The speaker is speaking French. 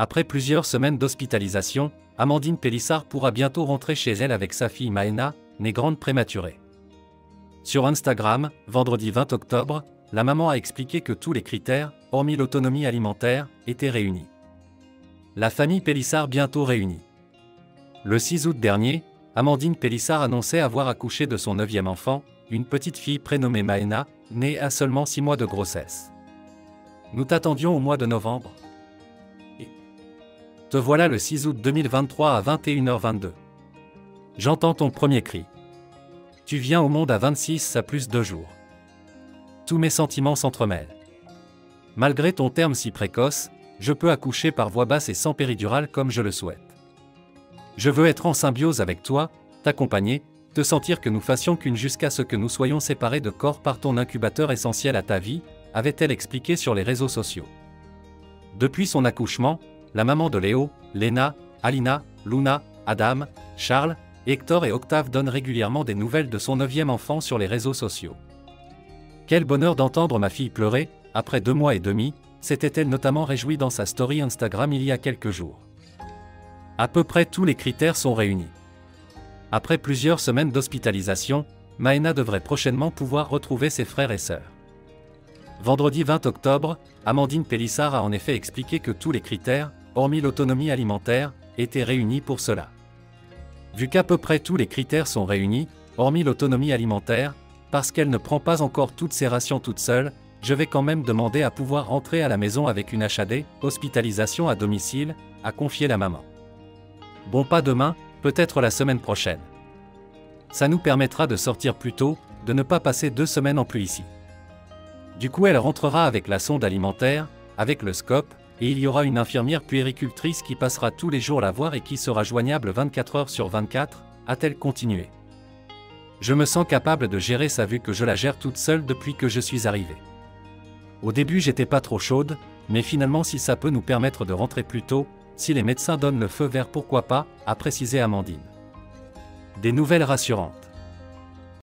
Après plusieurs semaines d'hospitalisation, Amandine Pélissard pourra bientôt rentrer chez elle avec sa fille Maëna, née grande prématurée. Sur Instagram, vendredi 20 octobre, la maman a expliqué que tous les critères, hormis l'autonomie alimentaire, étaient réunis. La famille Pélissard bientôt réunie. Le 6 août dernier, Amandine Pélissard annonçait avoir accouché de son neuvième enfant, une petite fille prénommée Maëna, née à seulement 6 mois de grossesse. Nous t'attendions au mois de novembre. Te voilà le 6 août 2023 à 21h22. J'entends ton premier cri. Tu viens au monde à 26 à plus de jours. Tous mes sentiments s'entremêlent. Malgré ton terme si précoce, je peux accoucher par voie basse et sans péridurale comme je le souhaite. Je veux être en symbiose avec toi, t'accompagner, te sentir que nous fassions qu'une jusqu'à ce que nous soyons séparés de corps par ton incubateur essentiel à ta vie, avait-elle expliqué sur les réseaux sociaux. Depuis son accouchement, la maman de Léo, Léna, Alina, Luna, Adam, Charles, Hector et Octave donnent régulièrement des nouvelles de son neuvième enfant sur les réseaux sociaux. Quel bonheur d'entendre ma fille pleurer, après deux mois et demi, s'était-elle notamment réjouie dans sa story Instagram il y a quelques jours. À peu près tous les critères sont réunis. Après plusieurs semaines d'hospitalisation, Maëna devrait prochainement pouvoir retrouver ses frères et sœurs. Vendredi 20 octobre, Amandine Pélissard a en effet expliqué que tous les critères, hormis l'autonomie alimentaire, étaient réunis pour cela. Vu qu'à peu près tous les critères sont réunis, hormis l'autonomie alimentaire, parce qu'elle ne prend pas encore toutes ses rations toute seule, je vais quand même demander à pouvoir rentrer à la maison avec une HAD, hospitalisation à domicile, a confié la maman. Bon pas demain, peut-être la semaine prochaine. Ça nous permettra de sortir plus tôt, de ne pas passer deux semaines en plus ici. Du coup elle rentrera avec la sonde alimentaire, avec le scope, et il y aura une infirmière puéricultrice qui passera tous les jours la voir et qui sera joignable 24 heures sur 24, a-t-elle continué. Je me sens capable de gérer ça vu que je la gère toute seule depuis que je suis arrivée. Au début j'étais pas trop chaude, mais finalement si ça peut nous permettre de rentrer plus tôt, si les médecins donnent le feu vert, pourquoi pas, a précisé Amandine. Des nouvelles rassurantes.